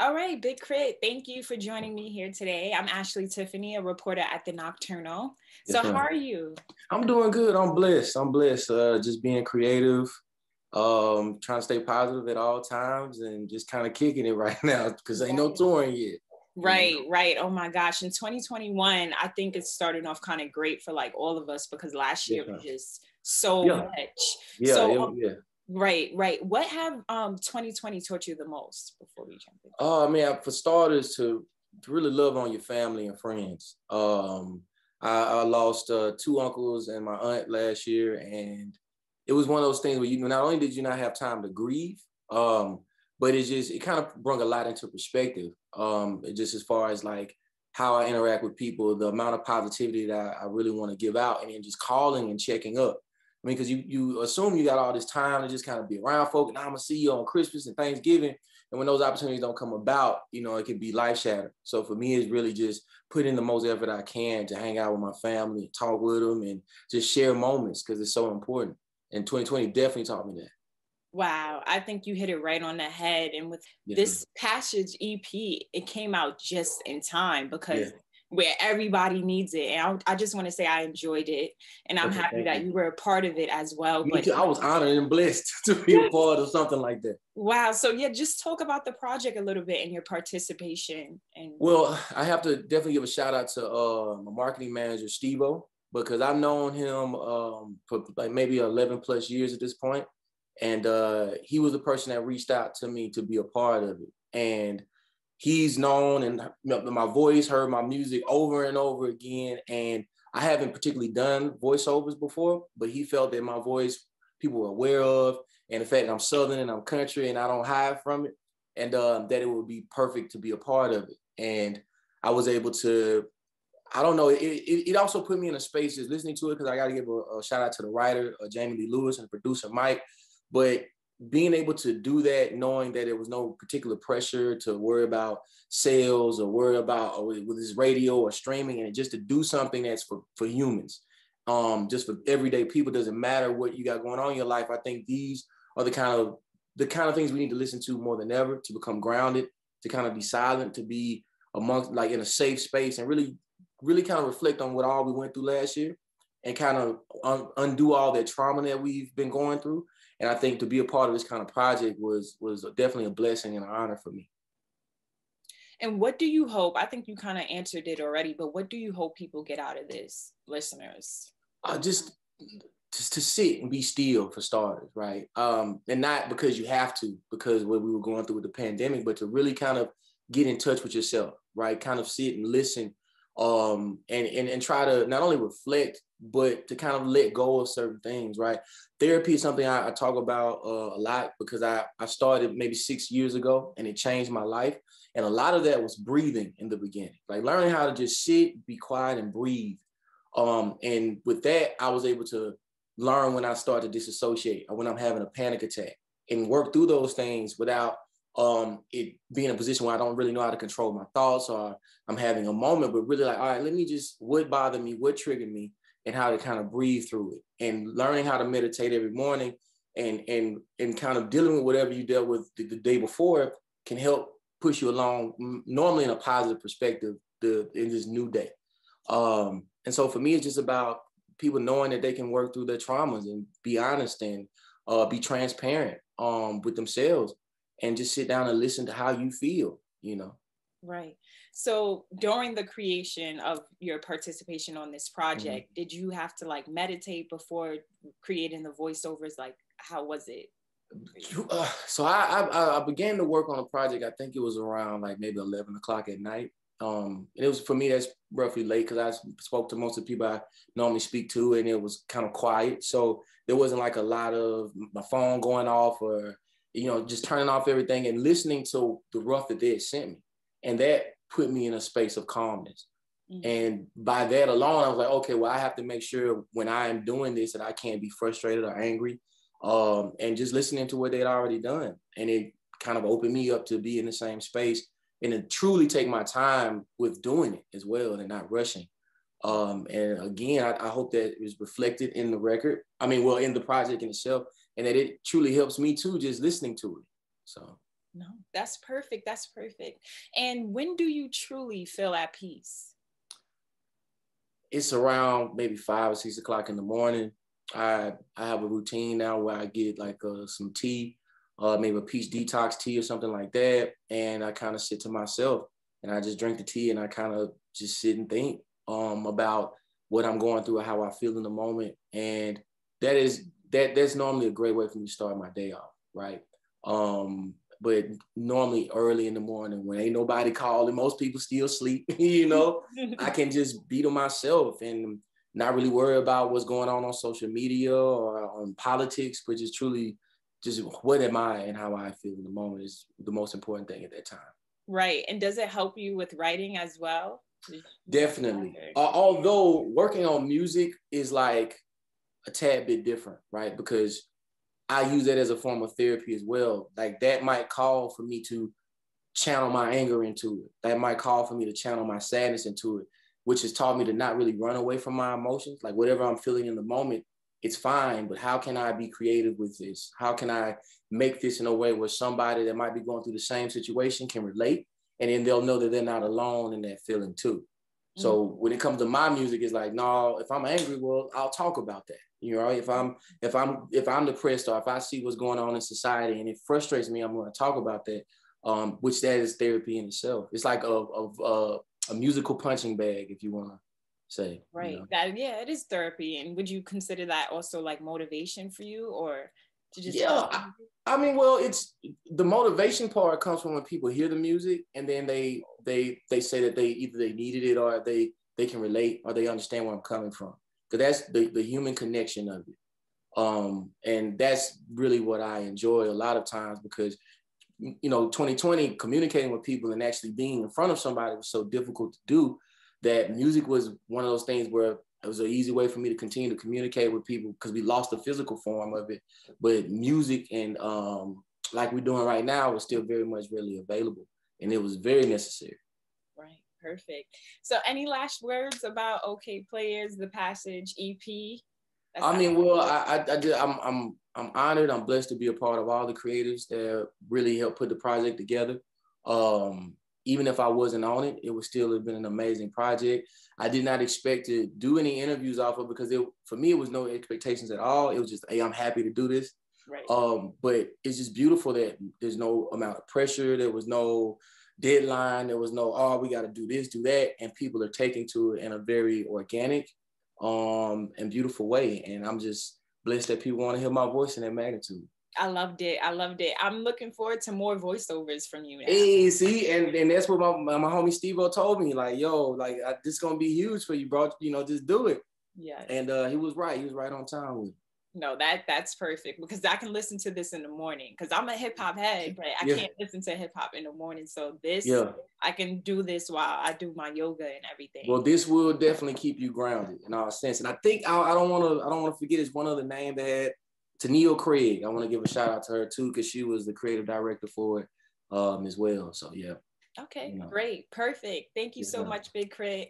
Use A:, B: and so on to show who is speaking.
A: All right, Big K.R.I.T., thank you for joining me here today. I'm Ashley Tiffany, a reporter at the Knockturnal. So, yes, how are you?
B: I'm doing good. I'm blessed. I'm blessed. Uh, just being creative, um, trying to stay positive at all times, and just kind of kicking it right now because ain't no touring yet.
A: Right, right. Oh my gosh. In 2021, I think it's starting off kind of great for like all of us because last year yeah. was just so yeah. much.
B: Yeah,
A: so,
B: yeah, yeah.
A: Right, right. What have um 2020 taught you the most before we jump in?
B: Oh, uh, man, for starters, to, to really love on your family and friends. Um, I, I lost uh, two uncles and my aunt last year, and it was one of those things where you not only did you not have time to grieve, um, but it just it kind of brought a lot into perspective. Um, just as far as like how I interact with people, the amount of positivity that I, I really want to give out, and then just calling and checking up. I mean, because you you assume you got all this time to just kind of be around folk, and I'm gonna see you on Christmas and Thanksgiving, and when those opportunities don't come about, you know, it can be life shattering. So for me, it's really just put in the most effort I can to hang out with my family, talk with them, and just share moments because it's so important. And 2020 definitely taught me that.
A: Wow, I think you hit it right on the head. And with yeah. this Passage EP, it came out just in time because yeah. Where everybody needs it. And I, I just want to say I enjoyed it, and I'm okay, happy that you. you. were a part of it as well.
B: Me but too. I was honored and blessed to be a part of something like that.
A: Wow. So yeah, just talk about the project a little bit and your participation. And
B: well, I have to definitely give a shout out to uh, my marketing manager, Stevo because I've known him um, for like maybe 11 plus years at this point. And uh, he was the person that reached out to me to be a part of it. And he's known and my voice, heard my music over and over again. And I haven't particularly done voiceovers before, but he felt that my voice people were aware of. And the fact that I'm Southern and I'm country and I don't hide from it. And uh, that it would be perfect to be a part of it. And I was able to I don't know. It, it, it, also put me in a space just listening to it because I got to give a, a, shout out to the writer, uh, Jamie Lee Lewis, and the producer, Mike. But being able to do that, knowing that there was no particular pressure to worry about sales or worry about or with this radio or streaming, and just to do something that's for, for humans, um, just for everyday people, doesn't matter what you got going on in your life. I think these are the kind of the kind of things we need to listen to more than ever to become grounded, to kind of be silent, to be amongst like in a safe space and really really kind of reflect on what all we went through last year and kind of un- undo all that trauma that we've been going through. And I think to be a part of this kind of project was was definitely a blessing and an honor for me.
A: And what do you hope? I think you kind of answered it already, but what do you hope people get out of this, listeners?
B: Uh, just just to sit and be still for starters, right? Um, and not because you have to, because what we were going through with the pandemic, but to really kind of get in touch with yourself, right? Kind of sit and listen um, and, and and try to not only reflect but to kind of let go of certain things right? Therapy is something i, I talk about uh, a lot because I, I started maybe six years ago and it changed my life. And a lot of that was breathing in the beginning like learning how to just sit be quiet and breathe. Um, and with that i was able to learn when i start to disassociate or when i'm having a panic attack and work through those things without um, it being a position where I don't really know how to control my thoughts or I'm having a moment, but really like, all right, let me just what bother me, what triggered me, and how to kind of breathe through it. And learning how to meditate every morning and and and kind of dealing with whatever you dealt with the, the day before can help push you along normally in a positive perspective the in this new day. Um, and so for me, it's just about people knowing that they can work through their traumas and be honest and uh, be transparent um, with themselves and just sit down and listen to how you feel, you know.
A: Right. So during the creation of your participation on this project, mm-hmm. did you have to like meditate before creating the voiceovers? Like, how was it?
B: Uh, so I, I, I began to work on a project. I think it was around like maybe eleven o'clock at night. Um, and it was for me that's roughly late because I spoke to most of the people I normally speak to, and it was kind of quiet. So there wasn't like a lot of my phone going off or you know, just turning off everything and listening to the rough that they had sent me. And that put me in a space of calmness. Mm-hmm. And by that alone, I was like, okay, well, I have to make sure when I am doing this that I can't be frustrated or angry. Um, and just listening to what they'd already done. And it kind of opened me up to be in the same space and to truly take my time with doing it as well and not rushing. Um, and again, I, I hope that is reflected in the record. I mean, well, in the project in itself, and that it truly helps me too, just listening to it. So
A: No, that's perfect. That's perfect. And when do you truly feel at peace?
B: It's around maybe five or six o'clock in the morning. I I have a routine now where I get like uh, some tea, uh, maybe a peach detox tea or something like that, and I kind of sit to myself and I just drink the tea and I kind of just sit and think um, about what I'm going through, how I feel in the moment, and that is that that's normally a great way for me to start my day off, right? Um, but normally early in the morning when ain't nobody calling, most people still sleep, you know, I can just be to myself and not really worry about what's going on on social media or on politics, but just truly just what am I and how I feel in the moment is the most important thing at that time.
A: Right. And does it help you with writing as well?
B: Definitely. Uh, although working on music is like a tad bit different, right? Because I use that as a form of therapy as well. Like that might call for me to channel my anger into it. That might call for me to channel my sadness into it, which has taught me to not really run away from my emotions. Like whatever I'm feeling in the moment, it's fine, but how can I be creative with this? How can I make this in a way where somebody that might be going through the same situation can relate and then they'll know that they're not alone in that feeling too. So mm-hmm. when it comes to my music, it's like, no, if I'm angry, well, I'll talk about that. You know, if I'm if I'm if I'm depressed or if I see what's going on in society and it frustrates me, I'm going to talk about that. Um, which that is therapy in itself. It's like a a, a, a musical punching bag, if you want to say.
A: Right. You know? That yeah, it is therapy. And would you consider that also like motivation for you, or to just
B: yeah? I, I mean, well, it's the motivation part comes from when people hear the music and then they they they say that they either they needed it or they they can relate or they understand where I'm coming from. Because that's the, the human connection of it. Um, and that's really what I enjoy a lot of times because you know 2020 communicating with people and actually being in front of somebody was so difficult to do that music was one of those things where it was an easy way for me to continue to communicate with people because we lost the physical form of it. But music and um, like we're doing right now was still very much really available, and it was very necessary.
A: Perfect. So, any last words about OK Players, the Passage EP?
B: That's I mean, well, I, I, I did, I'm, I'm, I'm honored. I'm blessed to be a part of all the creatives that really helped put the project together. Um, even if I wasn't on it, it would still have been an amazing project. I did not expect to do any interviews off of because it, for me, it was no expectations at all. It was just, hey, I'm happy to do this. Right. Um, but it's just beautiful that there's no amount of pressure. There was no deadline. There was no, oh, we got to do this, do that. And people are taking to it in a very organic um, and beautiful way. And I'm just blessed that people want to hear my voice in that magnitude.
A: I loved it. I loved it. I'm looking forward to more voiceovers from you. Now.
B: Hey, see, and, and that's what my, my, my homie Steve told me. Like, yo, like I, this gonna be huge for you, bro. You know, just do it. Yeah. And uh, he was right. He was right on time with. It.
A: No, that that's perfect because I can listen to this in the morning because I'm a hip hop head, but I yeah. can't listen to hip hop in the morning. So this, yeah. I can do this while I do my yoga and everything.
B: Well, this will definitely keep you grounded in all sense. And I think I, I don't want to I don't want to forget is one other name that had Neil Craig. I want to give a shout out to her too because she was the creative director for it um, as well. So yeah.
A: Okay, you know. great, perfect. Thank you so much, Big Craig.